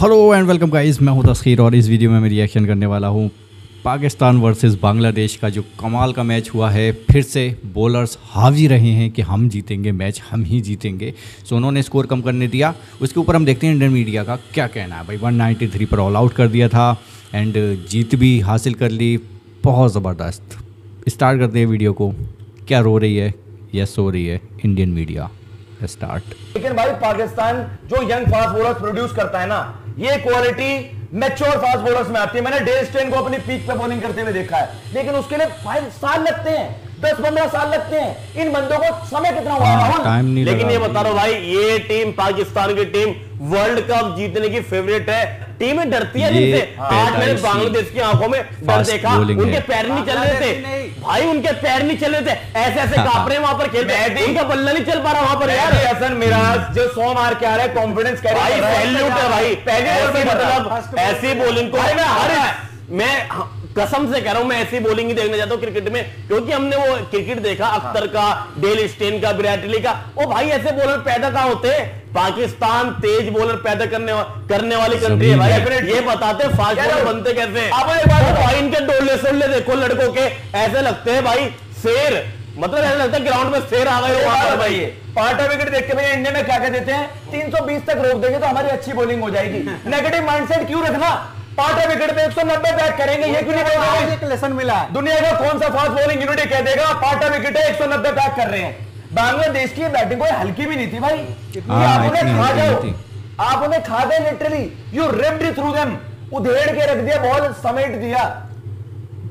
Hello and welcome guys मैं हूँ तस्खीर और इस वीडियो में मैं रिएक्शन करने वाला हूँ पाकिस्तान वर्सेस बांग्लादेश का जो कमाल का मैच हुआ है। फिर से बॉलर्स हावी रहे हैं कि हम जीतेंगे मैच हम ही जीतेंगे। सो उन्होंने स्कोर कम करने दिया। उसके ऊपर हम देखते हैं इंडियन मीडिया का क्या कहना है। भाई 193 पर ऑल आउट कर दिया था एंड जीत भी हासिल कर ली। बहुत ज़बरदस्त। स्टार्ट करते हैं वीडियो को। क्या रो रही है? यस हो रही है। इंडियन मीडिया स्टार्ट लेकिन भाई, पाकिस्तान जो यंग फास्ट बॉलर्स प्रोड्यूस करता है ना ये क्वालिटी मेच्योर फास्ट बॉलर्स में आती है। मैंने डेल स्टेन को अपनी पीक पे बॉलिंग करते हुए देखा है। लेकिन उसके लिए फाइव साल लगते हैं। दस पंद्रह साल लगते हैं। इन बंदों को समय कितना हुआ? आ, हाँ, नहीं लेकिन ये बता रहा हूँ भाई ये टीम पाकिस्तान की टीम वर्ल्ड कप जीतने की फेवरेट है। टीम डरती है ये इनसे आज मैंने बांग्लादेश की आँखों में डर देखा। उनके पैर नहीं चल रहे थे। भाई उनके पैर नहीं चल रहे थे। ऐसे ऐसे हाँ, काँप रहे हैं वहाँ पर खेलते। मैं उनका बल्ला नहीं चल पा रहा वहाँ पर यार। हसन मिराज जो सौ मार के आ रहा है कॉन्फिडेंस कैरी भाई रहा है। सैल्यूट है भाई। पहले ओवर मतलब ऐसी बॉलिंग को मैं हार मैं कसम से कह रहा हूँ मैं ऐसी बॉलिंग ही देखना चाहता हूँ क्रिकेट में क्योंकि हमने वो क्रिकेट देखा अख्तर का डेल स्टेन का विराट कोहली का। ओ भाई ऐसे बॉलर पैदा कहाँ होते? हैं पाकिस्तान तेज बॉलर पैदा करने वा, करने वाली कंट्री है भाई। ये बताते फास्ट बॉलर बनते कैसे हैं। आप एक बात ओ बताओ। भाई इनके डोले सोले देखो लड़कों के। ऐसे लगते हैं भाई शेर। मतलब ऐसा लगता है ग्राउंड में शेर आ गए हो वहाँ पर भाई। पार्टा विकेट देख के भैया इंडिया में क्या कहते हैं? 320 तक रोक देंगे तो हमारी अच्छी बॉलिंग हो जाएगी। नेगेटिव माइंडसेट क्यों रखना? पार्टा विकेट पे 190 बैट करेंगे ये क्यों नहीं बोलेंगे एक लेसन मिला दुनिया का कौन सा फास्ट बॉलिंग यूनिट कह देगा? पार्टा विकेट है 190 बैट कर रहे हैं। बांग्लादेश की बैटिंग कोई हल्की भी नहीं थी भाई। हाँ, आप उन्हें खा हल्की जाओ। आप उन्हें खा गए literally you ripped through them उधेड़ के रख दिया बॉल समेट दिया।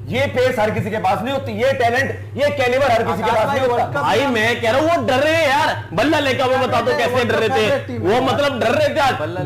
ये पेस हर किसी के पास नहीं होती ये टैलेंट ये कैलिबर हर किसी के पास नहीं होता। भाई मैं कह रहा हूँ वो डर रहे हैं यार। बल्ला लेकर वो बता दो कैसे डर रहे थे। वो मतलब डर रहे थे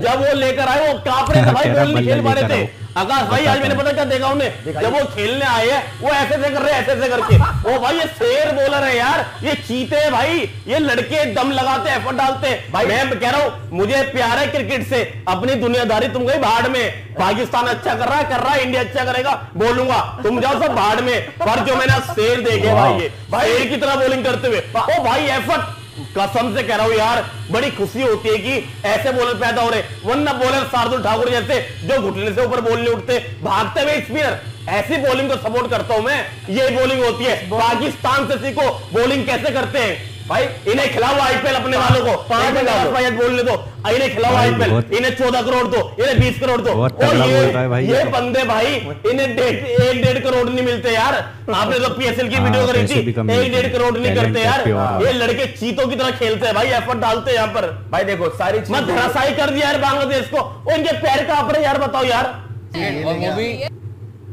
जब वो लेकर आए वो काँप रहे थे भाई बॉल नहीं खेल पा रहे थे। आकाश भाई आज मैंने पता क्या देखा उन्हें? जब वो खेलने आए हैं वो ऐसे ऐसे कर रहे हैं ऐसे ऐसे करके। ओ भाई ये शेर बॉलर है यार ये चीते हैं भाई। ये लड़के दम लगाते हैं एफर्ट डालते हैं। भाई- मैं कह रहा हूँ मुझे प्यार है क्रिकेट से। अपनी दुनियादारी तुम गई भाड़ में। पाकिस्तान अच्छा कर रहा है कर रहा है इंडिया अच्छा करेगा। बोलूँगा तुम जाओ सब भाड़ में। पर जो मैंने शेर देखे भाई ये भाई- शेर की तरह बॉलिंग करते हुए। ओ भाई एफर्ट कसम से कह रहा हूँ यार बड़ी खुशी होती है कि ऐसे बॉलर पैदा हो रहे वरना बॉलर शार्दुल ठाकुर जैसे जो घुटने से ऊपर बोलने उठते भागते हुए स्पिनर ऐसी बॉलिंग को सपोर्ट करता हूँ मैं यही बॉलिंग होती है। पाकिस्तान से सीखो बॉलिंग कैसे करते हैं? भाई इन्हें खिलाओ आईपीएल अपने वालों को। पाँच हज़ार बोलने दो। इन्हें खिलाओ आईपीएल इन्हें चौदह करोड़ दो इन्हें बीस करोड़ दो। और ये बोल रहा है भाई। ये। बंदे भाई इन्हें डेढ़ एक डेढ़ करोड़ नहीं मिलते यार। आपने तो पीएसएल की हाँ, वीडियो करी थी। एक डेढ़ करोड़ नहीं करते यार। ये लड़के चीतों की तरह खेलते हैं भाई एफर्ट डालते हैं यहाँ पर। भाई देखो सारी मैं चीज़ें धराशाई कर दिया यार बांग्लादेश को। इनके पैर कहाँ पर यार बताओ यार। और वो भी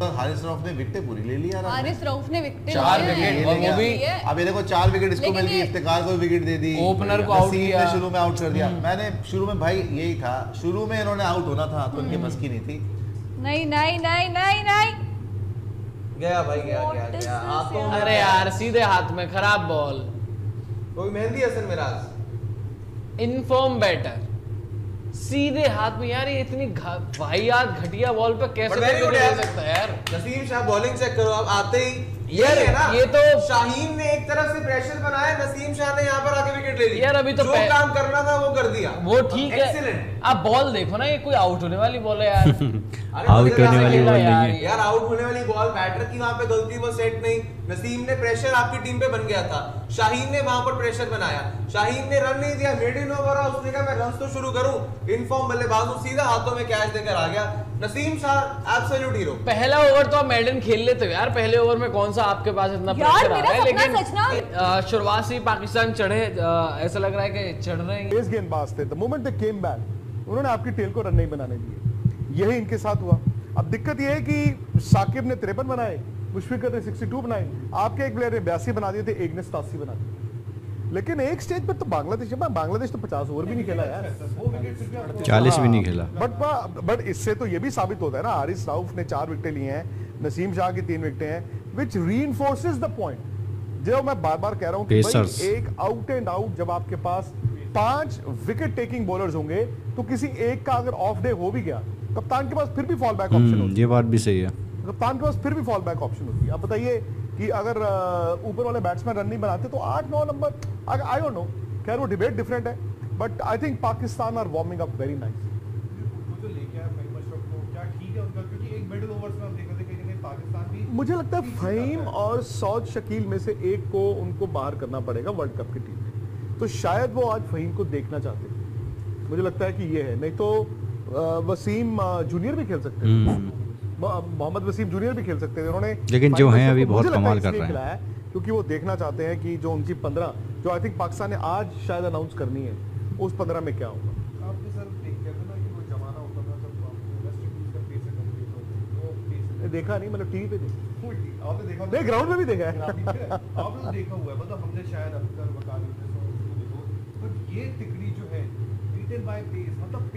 हारिस रऊफ ने विकेटें पूरी ले ली यार हारिस रऊफ ने विकेट चार विकेट और वो भी अब ये देखो चार विकेट इसको मिल गई इफ्तिकार को विकेट दे दी। ओपनर को आउट किया। शुरू में आउट कर दिया। मैंने शुरू में भाई यही था शुरू में इन्होंने आउट होना था तो इनके बस की नहीं थी। नहीं नहीं नहीं नहीं नहीं। गया भाई गया गया गया। अरे यार सीधे हाथ में खराब बॉल कोई Mehidy Hasan Miraz in form batter सीधे हाथ में यार ये इतनी भाई वाहियात घटिया बॉल पे कैसे। सकता है यार नसीम शाह बॉलिंग चेक करो आप आते ही यार, ये तो- शाहीन ने एक तरफ़ से प्रेशर बनाया नसीम शाह ने यहाँ पर आके विकेट ले ली। यार, अभी तो जो काम करना था वो कर दिया। वो ठीक है। आप बॉल देखो ना ये कोई आउट होने वाली बॉल है यार। आउट होने वाली बॉल यार। नहीं है। यार आउट होने वाली बॉल बैटर की वहाँ पे गलती वो सेट नहीं। नसीम ने प्रेशर आपकी टीम पे बन गया था। शाहीन ने वहाँ पर प्रेशर बनाया। शाहीन ने रन नहीं दिया। मिड इन ओवर उसने कहा मैं रन तो शुरू करूँ। इनफॉर्म बल्लेबाज हूँ सीधा हाथों में कैच देकर आ गया। नसीम शाह एब्सोल्यूट हीरो पहला ओवर तो आप मेडन खेल लेते हो यार। पहले ओवर में कौन सा आपके पास इतना यार, प्रेशर आ मेरा रहा है? लेकिन शुरुआत से पाकिस्तान चढ़े ऐसा लग रहा है कि चढ़ रहे हैं। तेज गेंदबाज थे। The moment they came back उन्होंने आपकी टेल को रन नहीं बनाने दिए। यही इनके साथ हुआ। अब दिक्कत यह है कि साकिब ने तिरपन बनाए मुशफिकर ने 62 बनाए। आपके एक प्लेयर ने बयासी बना दिए थे एक ने सतासी बना दिए। लेकिन एक स्टेज पर तो बांग्लादेश बांग्लादेश तो 50 ओवर भी नहीं खेला यार। चालीस भी नहीं खेला। बट बट इससे तो ये भी साबित होता है ना हारिस राउफ ने चार विकेटें लिए हैं नसीम शाह की तीन विकेटें हैं विच री द पॉइंट जो मैं बार बार कह रहा हूँ. एक आउट एंड आउट जब आपके पास पाँच विकेट टेकिंग बॉलर्स होंगे तो किसी एक का अगर ऑफ़ डे हो भी गया कप्तान के पास फिर भी फॉल बैक ऑप्शन ये बात भी सही है। है कप्तान के पास फिर भी फॉल बैक ऑप्शन होती है। अब बताइए कि अगर ऊपर वाले बैट्समैन रन नहीं बनाते तो आठ नौ नंबर आई डोंट नो खैर वो डिबेट डिफरेंट है but I think Pakistan are warming up very nice ठीक है उनका? क्योंकि एक मिडिल ओवर्स में हम देख रहे थे कहीं ना कहीं पाकिस्तान भी मुझे लगता है फहीम और सौद शकील में से एक को उनको बाहर करना पड़ेगा वर्ल्ड कप की टीम में। तो शायद वो आज फहीम को देखना चाहते हैं। मुझे लगता है कि ये है। नहीं तो वसीम जूनियर भी खेल सकते हैं। मोहम्मद वसीम जूनियर भी खेल सकते थे उन्होंने हम्म। लेकिन जो हैं अभी बहुत है कमाल कर रहे हैं। क्योंकि वो देखना चाहते हैं कि जो उनकी पंद्रह जो आई थिंक पाकिस्तान ने आज शायद अनाउंस करनी है उस पंद्रह में क्या होगा? आपने सर देख नहीं मतलब टीवी पे देखा। आपने देखा नहीं ग्राउंड में भी देखा है। आपने तो देखा हुआ है मतलब हमने शायद अख्तर वकाली बट ये तिकड़ी जो है मतलब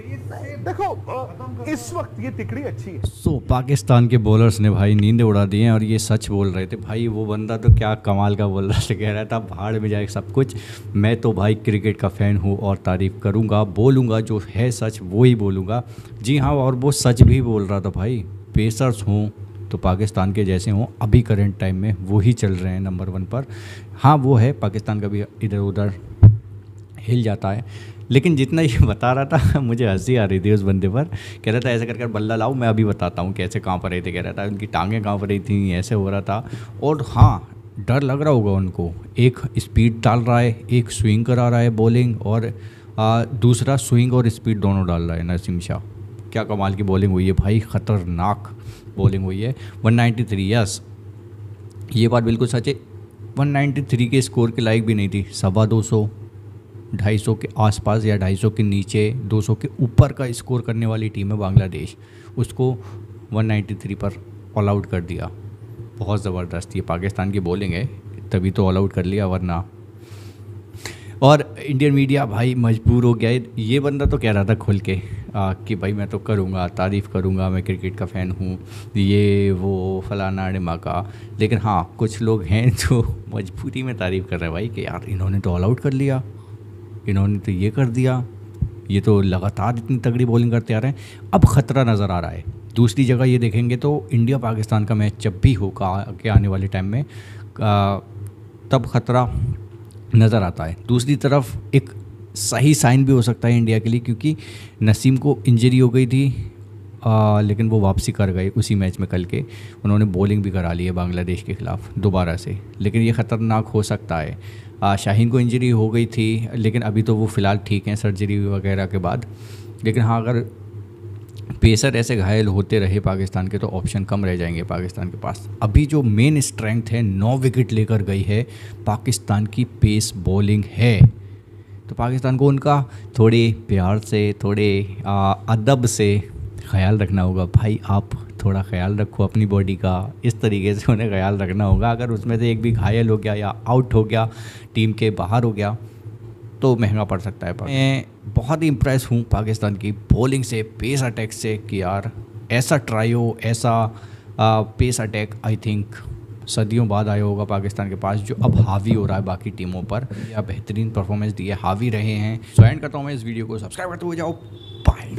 देखो इस वक्त ये तिकड़ी अच्छी है। सो पाकिस्तान के बॉलर्स ने भाई नींदें उड़ा दी हैं और ये सच बोल रहे थे। भाई वो बंदा तो क्या कमाल का बोल रहा था कह रहा था भाड़ में जाए सब कुछ। मैं तो भाई क्रिकेट का फ़ैन हूँ और तारीफ़ करूँगा बोलूँगा जो है सच वो ही बोलूँगा। जी हाँ और वो सच भी बोल रहा था भाई पेसर्स हों तो पाकिस्तान के जैसे हों अभी करंट टाइम में वो ही चल रहे हैं नंबर वन पर। हाँ वो है पाकिस्तान का भी इधर उधर हिल जाता है। लेकिन जितना ये बता रहा था मुझे हँसी आ रही थी उस बंदे पर। कह रहा था ऐसे कर कर बल्ला लाओ मैं अभी बताता हूँ कैसे कहाँ पर रहे थे। कह रहा था उनकी टांगें कहाँ पर रही थी ऐसे हो रहा था। और हाँ डर लग रहा होगा उनको। एक स्पीड डाल रहा है एक स्विंग करा रहा है बॉलिंग और आ, दूसरा स्विंग और स्पीड दोनों डाल रहा है नसीम शाह। क्या कमाल की बॉलिंग हुई है भाई ख़तरनाक बॉलिंग हुई है। 193 यस। ये बात बिल्कुल सच है। 193 के स्कोर के लायक भी नहीं थी सवा दो सौ। ढाई के आसपास या ढाई के नीचे 200 के ऊपर का स्कोर करने वाली टीम है बांग्लादेश। उसको 193 पर ऑल आउट कर दिया। बहुत ज़बरदस्त। ये पाकिस्तान की बॉलिंग है। तभी तो ऑल आउट कर लिया वरना। और इंडियन मीडिया भाई मजबूर हो गया। ये बंदा तो कह रहा था खुल के आ, कि भाई मैं तो करूँगा तारीफ़ करूँगा मैं क्रिकेट का फ़ैन हूँ। ये वो फलाना डिमा का। लेकिन हाँ कुछ लोग हैं जो मजबूरी में तारीफ़ कर रहे हैं भाई कि यार इन्होंने तो ऑल आउट कर लिया। इन्होंने तो ये कर दिया। ये तो लगातार इतनी तगड़ी बॉलिंग करते आ रहे हैं। अब ख़तरा नज़र आ रहा है। दूसरी जगह ये देखेंगे तो इंडिया पाकिस्तान का मैच जब भी होगा के आने वाले टाइम में आ, तब ख़तरा नज़र आता है। दूसरी तरफ़ एक सही साइन भी हो सकता है इंडिया के लिए क्योंकि नसीम को इंजरी हो गई थी आ, लेकिन वो वापसी कर गए उसी मैच में कल के। उन्होंने बॉलिंग भी करा ली है बांग्लादेश के ख़िलाफ़ दोबारा से। लेकिन ये ख़तरनाक हो सकता है। शाहीन को इंजरी हो गई थी, लेकिन अभी तो वो फ़िलहाल ठीक हैं सर्जरी वगैरह के बाद। लेकिन हाँ अगर पेसर ऐसे घायल होते रहे पाकिस्तान के तो ऑप्शन कम रह जाएँगे पाकिस्तान के पास। अभी जो मेन स्ट्रेंथ है, नौ विकेट लेकर गई है, पाकिस्तान की पेस बॉलिंग है। तो पाकिस्तान को उनका थोड़े प्यार से, थोड़े अदब से ख्याल रखना होगा। भाई, आप थोड़ा ख्याल रखो अपनी बॉडी का। इस तरीके से उन्हें ख्याल रखना होगा। अगर उसमें से एक भी घायल हो गया या आउट हो गया टीम के बाहर हो गया तो महँगा पड़ सकता है। मैं बहुत ही इम्प्रेस हूँ पाकिस्तान की बॉलिंग से पेस अटैक से कि यार ऐसा ट्राई हो ऐसा आ, पेस अटैक आई थिंक सदियों बाद आया होगा पाकिस्तान के पास जो अब हावी हो रहा है बाकी टीमों पर। या बेहतरीन परफॉर्मेंस दिए हावी रहे हैं। सो एंड करता हूँ मैं इस वीडियो को। सब्सक्राइब करते हुए जाओ। बाय